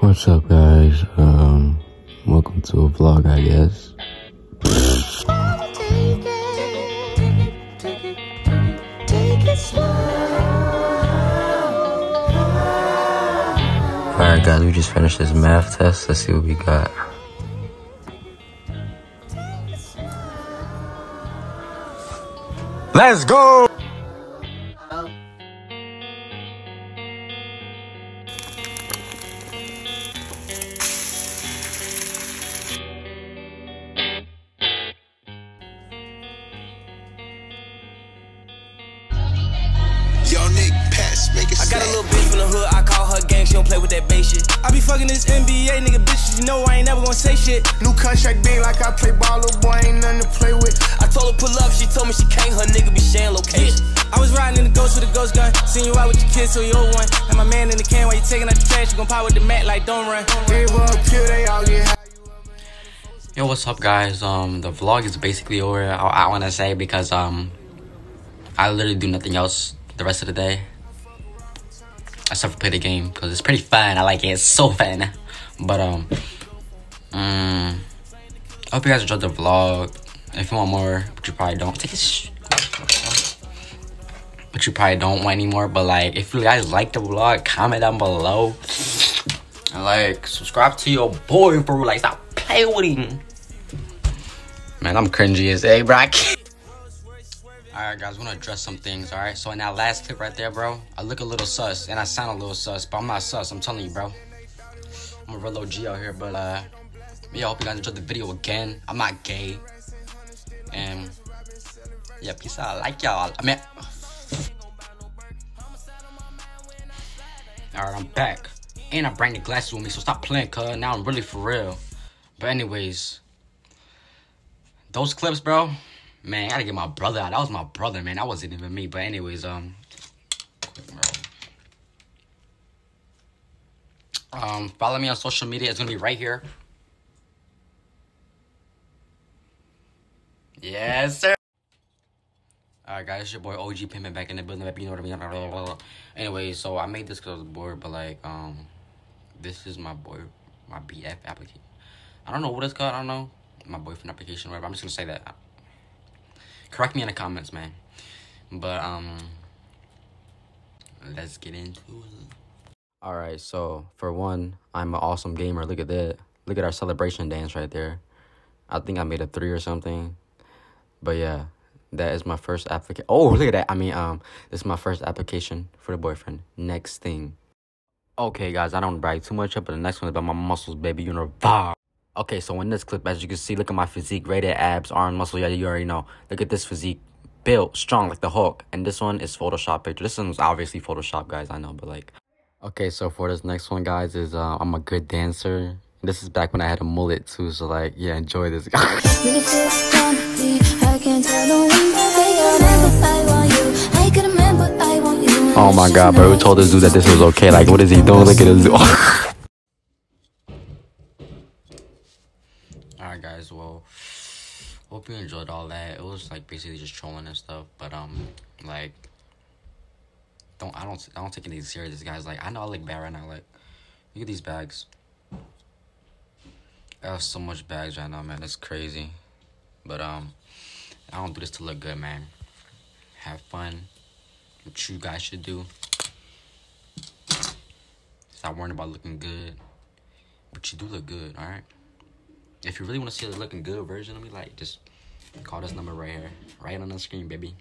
What's up, guys? Um, welcome to a vlog, I guess. Alright, guys, we just finished this math test. Let's see what we got. Let's go! Nick Pass, make it I got a little bitch from the hood, I call her gang, she don't play with that base shit. I be fucking this NBA nigga bitches, you know I ain't never gonna say shit. New contract big like I play ball, little boy ain't nothing to play with. I told her pull up, she told me she can't, her nigga be sharing location. I was riding in the ghost with a ghost gun, seen you out with your kids, so you old one. And my man in the can while you taking out the trash, you gon' pop with the mat like don't run. Gave up here, they all get high. Yo, what's up, guys? Um, the vlog is basically over. I, I want to say because um, I literally do nothing else the rest of the day. Except for play the game because it's pretty fun. I like it. It's so fun. But um, um, I hope you guys enjoyed the vlog. If you want more, but you probably don't, take a But you probably don't want any more. But like, if you guys like the vlog, comment down below. And like, subscribe to your boy, bro. Like, stop playing. Man, I'm cringy as a bro. Alright, guys, I want to address some things, alright? So, in that last clip right there, bro, I look a little sus and I sound a little sus, but I'm not sus, I'm telling you, bro. I'm a real OG out here, but, uh, yeah, I hope you guys enjoyed the video again. I'm not gay. And, yeah, peace out. I like y'all. I mean, alright, I'm back. And I bring the glasses with me, so stop playing, cuz. Now I'm really for real. But, anyways, those clips, bro. Man, I gotta get my brother out. That was my brother, man. That wasn't even me. But anyways, um, um, follow me on social media. It's gonna be right here. Yes, sir. Alright, guys, it's your boy OG Pimpin' back in the building. You know what I mean? Blah, blah, blah. Anyway, so I made this because I was bored, but like, um, this is my boy, my BF application. I don't know what it's called. I don't know. My boyfriend application, whatever. I'm just gonna say that. Correct me in the comments, man. But um, let's get into it. All right. So for one, I'm an awesome gamer. Look at that. Look at our celebration dance right there. I think I made a three or something. But yeah, that is my first application. Oh, look at that. I mean, um, this is my first application for the boyfriend. Next thing. Okay, guys, I don't brag too much up, but the next one is about my muscles, baby. You know, vibe. Okay, so in this clip, as you can see, look at my physique, rated abs, arm muscle. Yeah, you already know. Look at this physique, built, strong like the Hulk. And this one is Photoshop picture. This one's obviously Photoshop, guys. I know, but like. Okay, so for this next one, guys, is uh, I'm a good dancer. This is back when I had a mullet too, so like, yeah, enjoy this. Oh my god, bro. Who told this dude that this was okay? Like, what is he doing? Look at this. Alright, guys. Well, hope you enjoyed all that. It was like basically just trolling and stuff, but um, like, don't I don't I don't take anything serious, guys. Like, I know I look bad right now. Like, look at these bags. I have so much bags right now, man. It's crazy. But um, I don't do this to look good, man. Have fun. What you guys should do. Stop worrying about looking good. But you do look good, alright? If you really want to see the looking good version of me, like, just call this number right here. Right on the screen, baby.